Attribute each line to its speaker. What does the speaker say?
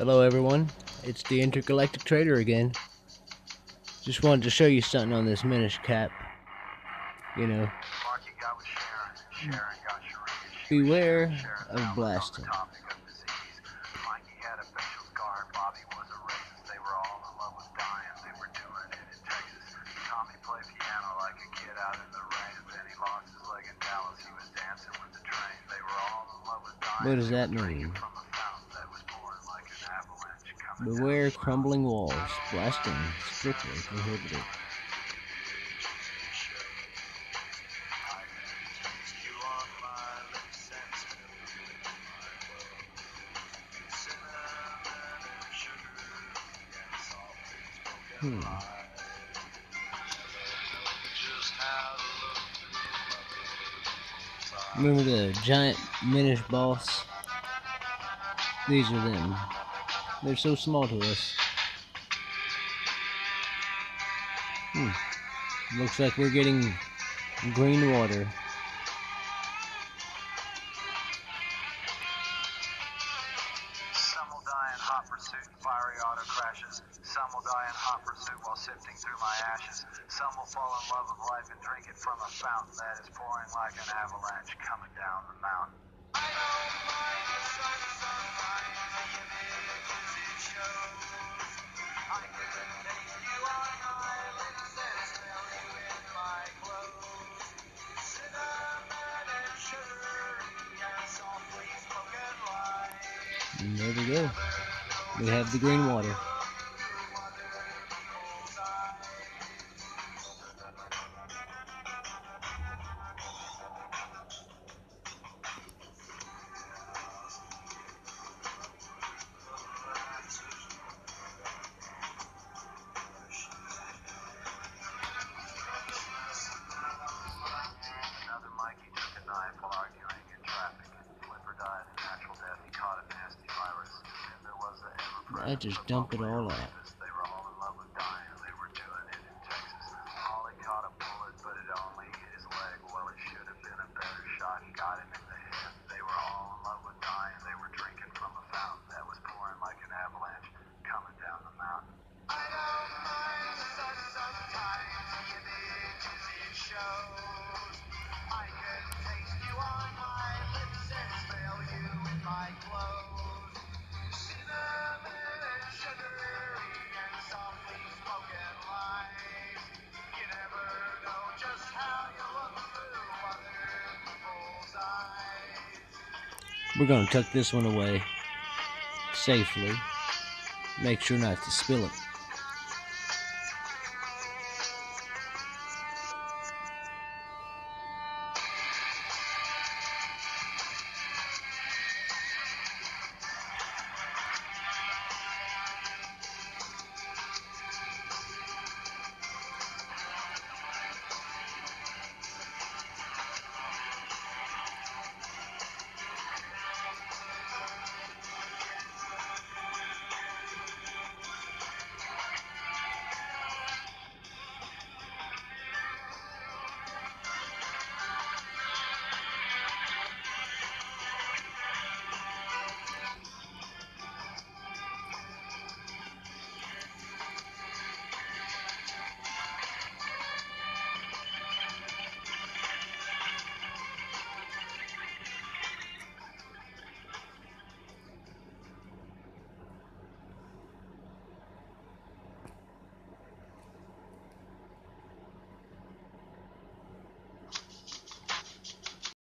Speaker 1: Hello everyone, it's the Intergalactic Trader again. Just wanted to show you something on this Minish cap. You know, beware of blasting. What does that mean? Beware crumbling walls. Blasting strictly prohibited. Hmm. Remember the giant Minish boss? These are them. They're so small to us. Hmm. Looks like we're getting green water.
Speaker 2: Some will die in hot pursuit and fiery auto crashes. Some will die in hot pursuit while sifting through my ashes. Some will fall in love with life and drink it from a fountain that is pouring like an avalanche coming down the mountain.
Speaker 1: And there we go. We have the green water. I just dumped it all out. We're gonna tuck this one away safely. Make sure not to spill it.